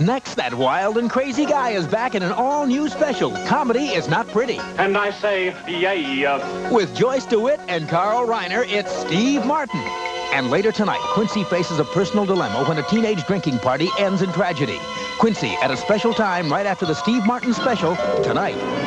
Next, that wild and crazy guy is back in an all-new special, Comedy is Not Pretty. And I say, yay. With Joyce DeWitt and Carl Reiner, it's Steve Martin. And later tonight, Quincy faces a personal dilemma when a teenage drinking party ends in tragedy. Quincy at a special time right after the Steve Martin special tonight.